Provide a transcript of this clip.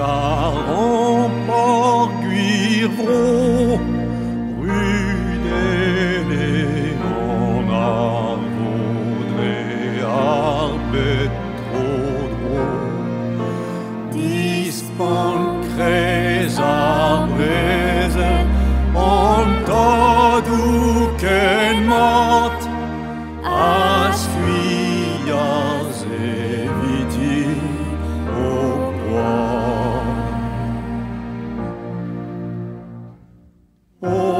remport Guirvron, rue des Léons, à Vaudrey, arbet trop drôle. Dis pancrés à Oh.